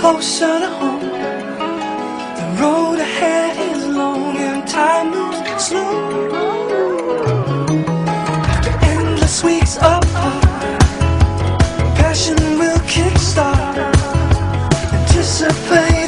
closer to home. The road ahead is long and time moves slow. After endless weeks apart, passion will kickstart. Anticipate.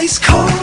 place called